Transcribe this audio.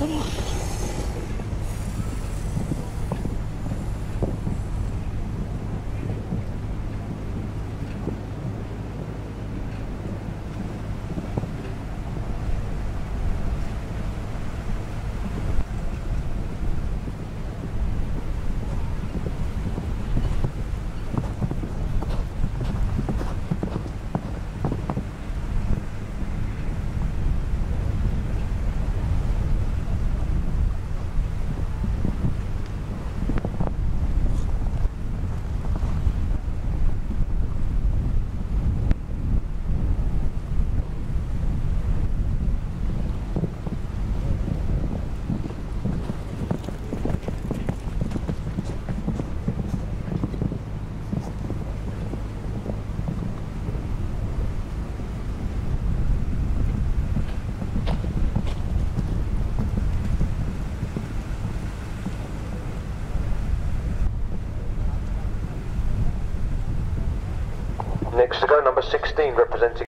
Come on. next to go, number 16 representing